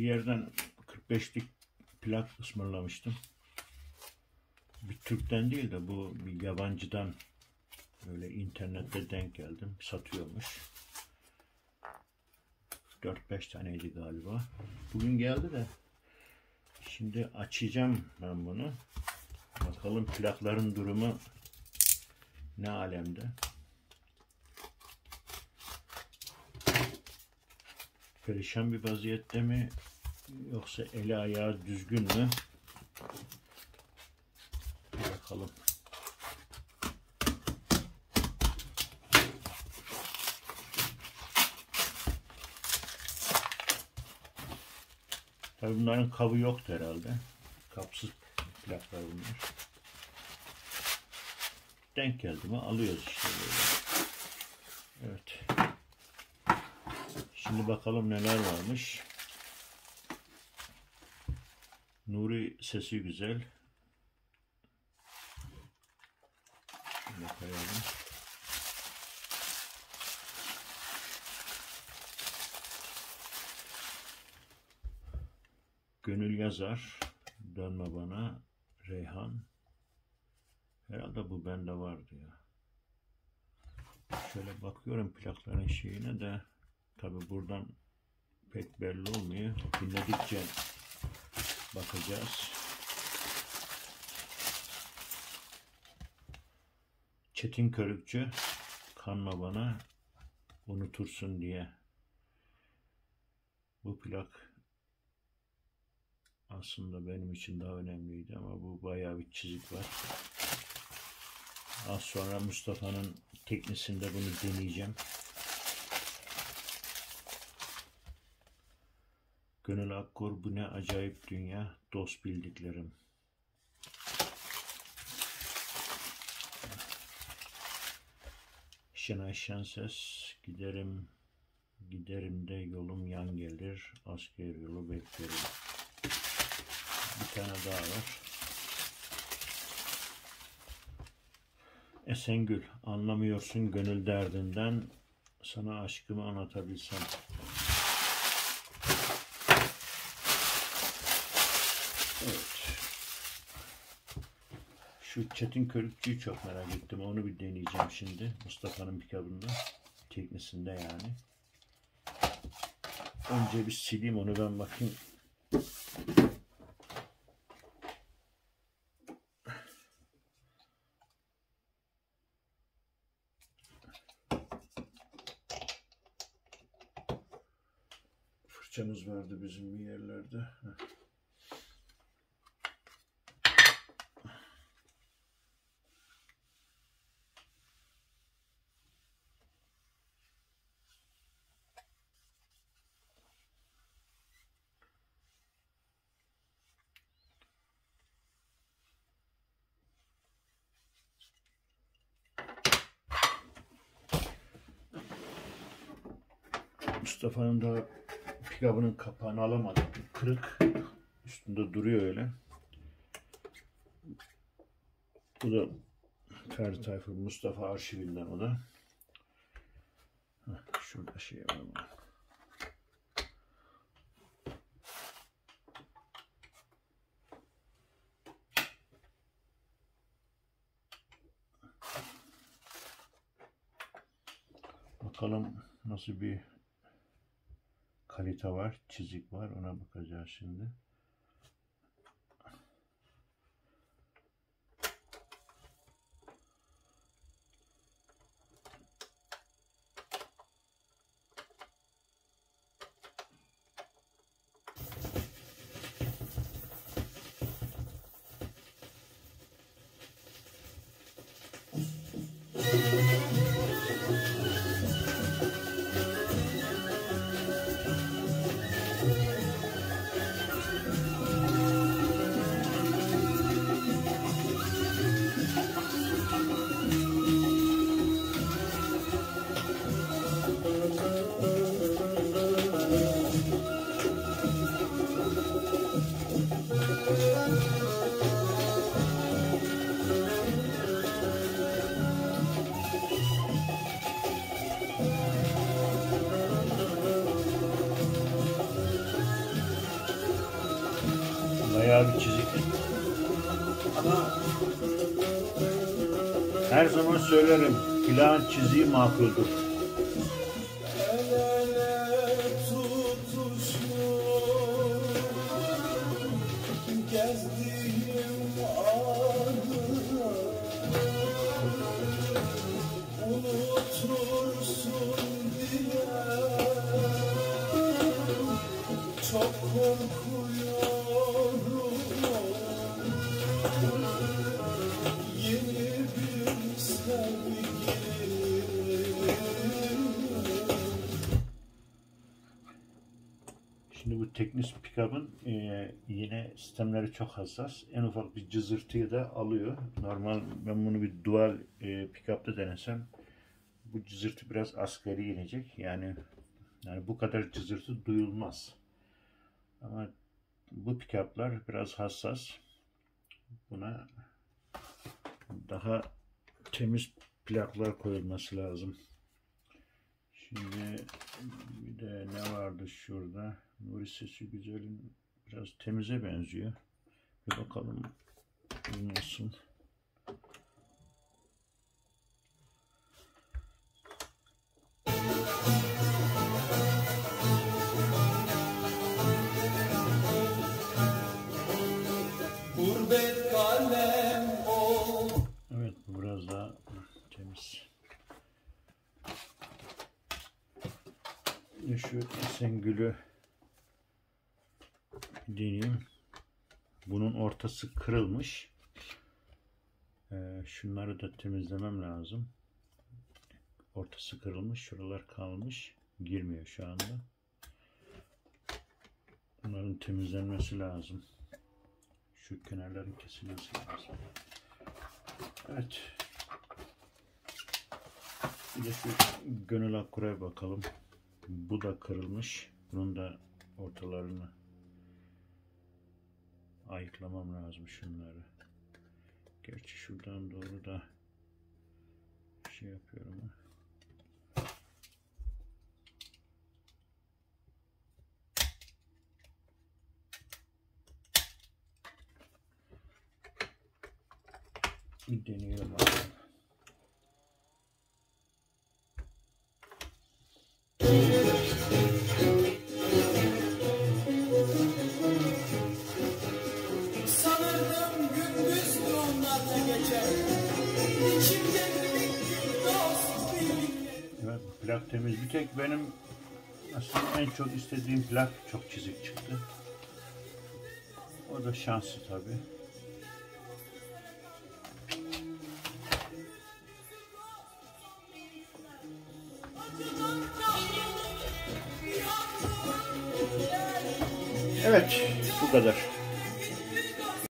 bir yerden 45'lik plak ısmarlamıştım. Bir Türk'ten değil de bu bir yabancıdan böyle internette denk geldim. Satıyormuş. 4-5 taneydi galiba. Bugün geldi de şimdi açacağım ben bunu. Bakalım plakların durumu ne alemde. Perişan bir vaziyette mi yoksa eli ayağı düzgün mü? Bakalım. Tabii bunların kabı yoktu herhalde. Kapsız plaklar bunlar. Denk geldi mi alıyoruz işte böyle. Evet. Şimdi bakalım neler varmış. Nuri sesi güzel. Şöyle. Gönül yazar. Dönme bana. Reyhan. Herhalde bu bende vardı ya. Şöyle bakıyorum plakların şeyine de tabi buradan pek belli olmuyor. Dinledikçe bakacağız. Çetin Körükçü kanma bana unutursun diye. Bu plak aslında benim için daha önemliydi ama bu bayağı bir çizik var. Az sonra Mustafa'nın teknisinde bunu deneyeceğim. Gönül Akkor bu ne acayip dünya dost bildiklerim. Şenay Şenses giderim giderim de yolum yan gelir asker yolu beklerim. Bir tane daha var. Esengül anlamıyorsun gönül derdinden sana aşkımı anlatabilsem. Evet. Şu Çetin Körükçü'yü çok merak ettim. Onu bir deneyeceğim şimdi. Mustafa'nın pikabında. Teknisinde yani. Önce bir sileyim onu ben bakayım. Fırçamız vardı bizim bir yerlerde. Heh. Mustafa'nın da pikabının kapağını alamadım. Kırık. Üstünde duruyor öyle. Bu da Ferdi Tayfur Mustafa arşivinden o da. Şurada şey var ama. Bakalım nasıl bir kalite var, çizik var. Ona bakacağız şimdi. Bayağı bir çizikli. Ama her zaman söylerim plağın çiziği makuldür. Şimdi bu Teknis pickup'ın e, yine sistemleri çok hassas. En ufak bir cızırtıyı da alıyor. Normal ben bunu bir dual e, pickup'ta denesem bu cızırtı biraz asgari inecek. Yani yani bu kadar cızırtı duyulmaz. Ama bu pickup'lar biraz hassas. Buna daha temiz plaklar koyulması lazım. Şimdi bir de ne vardı şurada? Nuri sesi güzelin biraz temize benziyor. Bir bakalım bu nasıl. Esengül'ü deneyeyim. Bunun ortası kırılmış. Ee, şunları da temizlemem lazım. Ortası kırılmış. Şuralar kalmış. Girmiyor şu anda. Bunların temizlenmesi lazım. Şu kenarların kesilmesi lazım. Evet. Bir de şu Gönül Akkur'a bakalım. Bu da kırılmış. Bunun da ortalarını ayıklamam lazım şunları. Gerçi şuradan doğru da şey yapıyorum. ha. Deneyelim. Evet, plak temiz. Bir tek benim aslında en çok istediğim plak çok çizik çıktı. O da şanslı tabi. Evet, bu kadar.